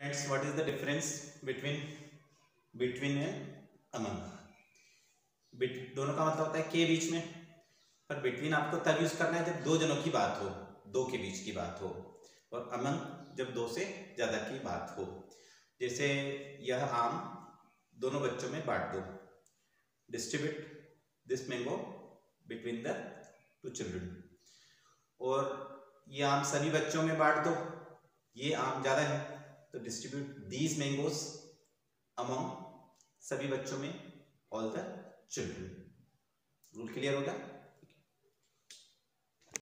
Friends what is the difference between between and among दोनों का मतलब होता है के बीच में। पर बिटवीन आपको तब यूज़ करना है जब दो जनों की बात हो, दो के बीच की बात हो। और अमंग जब दो से ज़्यादा की बात हो। जैसे यह आम दोनों बच्चों में बांट दो। Distribute this mango between the two children और ये आम सभी बच्चों में बांट दो। ये आम ज़्यादा है। तो डिस्ट्रीब्यूट दीज मैंगोज अमोंग सभी बच्चों में all the children rule clear होगा